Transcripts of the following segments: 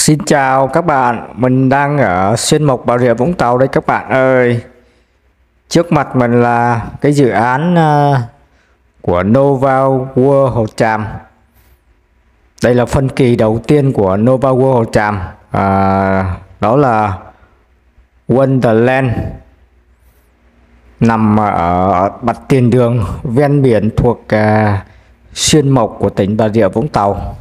Xin chào các bạn, mình đang ở Xuyên Mộc Bà Rịa Vũng Tàu đây các bạn ơi. Trước mặt mình là cái dự án ờ, của Nova World Hồ Tràm. Đây là phân kỳ đầu tiên của Nova World Hồ Tràm. À, đó là Wonderland nằm ở mặt tiền đường ven biển thuộc uh, Xuyên Mộc của tỉnh Bà Rịa Vũng Tàu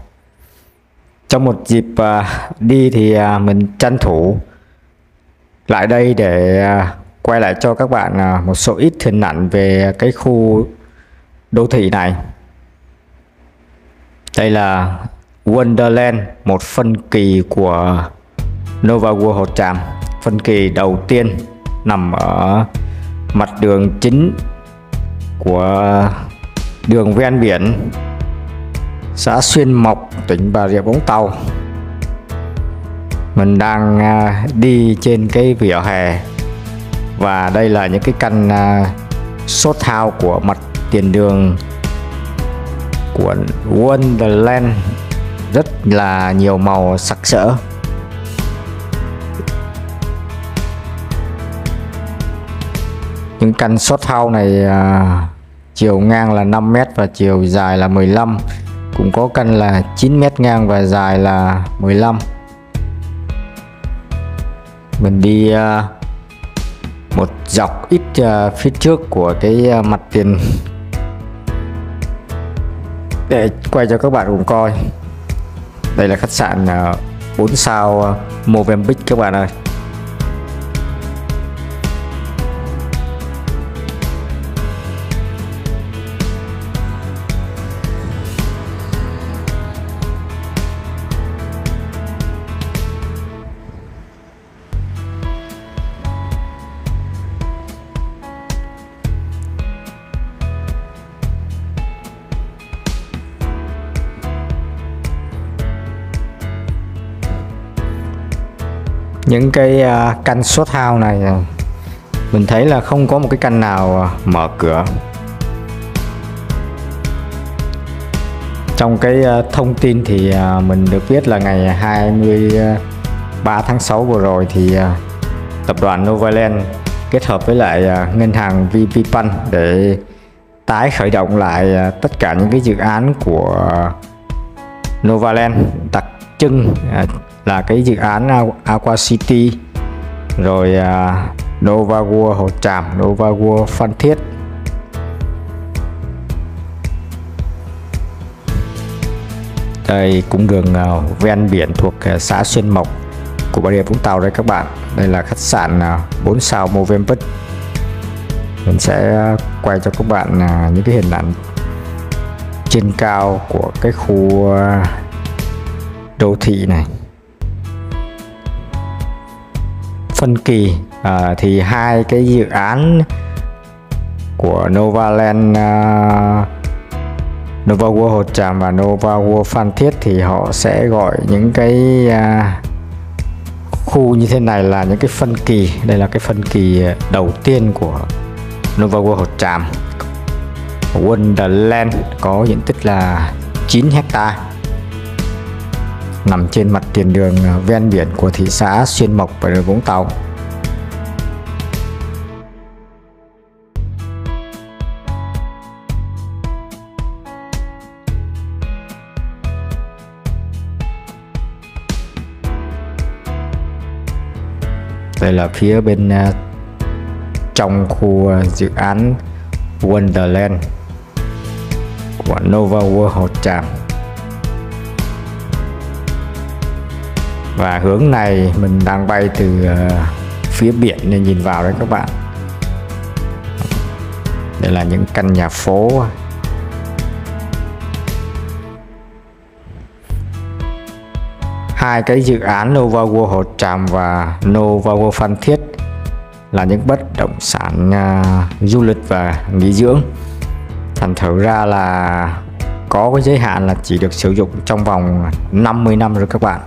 trong một dịp uh, đi thì uh, mình tranh thủ lại đây để uh, quay lại cho các bạn uh, một số ít hình ảnh về cái khu đô thị này. Đây là Wonderland một phân kỳ của Nova World Hồ Tràm. Phân kỳ đầu tiên nằm ở mặt đường chính của đường ven biển xã Xuyên Mộc, tỉnh Bà Rịa Vũng Tàu. Mình đang à, đi trên cái vỉa hè và đây là những cái căn à, sốt thao của mặt tiền đường của Wonderland. Rất là nhiều màu sặc sỡ. Những căn short house này à, chiều ngang là 5 mét và chiều dài là 15 cũng có căn là 9 mét ngang và dài là 15 mình đi à, một dọc ít à, phía trước của cái à, mặt tiền. Để quay cho các bạn cùng coi. Đây là khách sạn 4 sao uh, Movenpick các bạn ơi. Những cái à, uh, căn short house này à, mình thấy là không có một cái căn nào à, mở cửa. Trong cái thông tin thì mình được biết là ngày 23 tháng 6 vừa rồi thì tập đoàn Novaland kết hợp với lại ngân hàng VPBank để tái khởi động lại tất cả những cái dự án của Novaland đặc trưng là cái dự án Aqua City rồi uh, Nova World Hồ Tràm Nova World Phan Thiết. Đây cũng đường uh, ven biển thuộc uh, xã Xuyên Mộc của Bà Rịa Vũng Tàu đây các bạn. Đây là khách sạn uh, 4 sao Movember. Mình sẽ quay cho các bạn những cái hình ảnh trên cao của cái khu đô thị này. Phân kỳ à, thì hai cái dự án của Novaland uh, à, Nova World Hồ Tràm và Nova World Phan Thiết thì họ sẽ gọi những cái uh, khu như thế này là những cái phân kỳ. Đây là cái phân kỳ đầu tiên của Nova World Hồ Tràm. Wonderland có diện tích là 9 hecta nằm trên mặt tiền đường à, ven biển của thị xã Xuyên Mộc và Vũng Tàu. Đây là phía bên à, trong khu à, dự án Wonderland của Nova World Hồ Tràm và hướng này mình đang bay từ ờ, phía biển nên nhìn vào đấy các bạn. Đây là những căn nhà phố. Hai cái dự án Nova World Hồ Tràm và Nova World Phan Thiết là những bất động sản uh, du lịch và nghỉ dưỡng. Thành thử ra là có cái giới hạn là chỉ được sử dụng trong vòng 50 năm rồi các bạn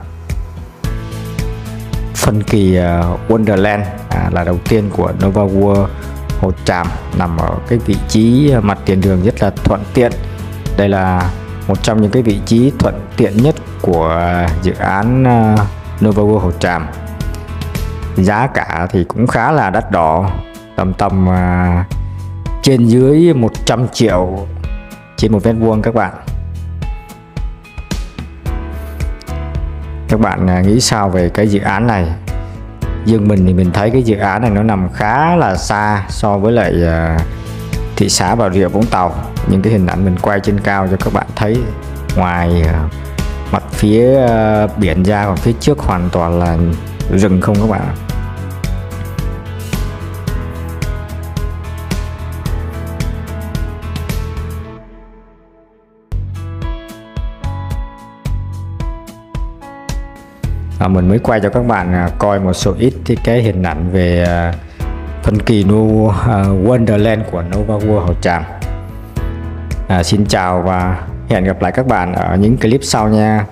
phân kỳ ờ, Wonderland à, là đầu tiên của Nova World. Hồ Tràm nằm ở cái vị trí ờ, mặt tiền đường rất là thuận tiện. Đây là một trong những cái vị trí thuận tiện nhất của ờ, dự án Nova World Hồ Tràm. Giá cả thì cũng khá là đắt đỏ tầm tầm trên dưới 100 triệu trên một mét vuông các bạn. Các bạn à, nghĩ sao về cái dự án này? Riêng mình thì mình thấy cái dự án này nó nằm khá là xa so với lại à, thị xã Bà Rịa Vũng Tàu. Những cái hình ảnh mình quay trên cao cho các bạn thấy, ngoài à, mặt phía biển ra, còn phía trước hoàn toàn là rừng không các bạn à, mình mới quay cho các bạn à, coi một số ít cái, cái hình ảnh về à, phân kỳ nu à, Wonderland của Nova World Hậu Tràm. À, xin chào và hẹn gặp lại các bạn ở những clip sau nha.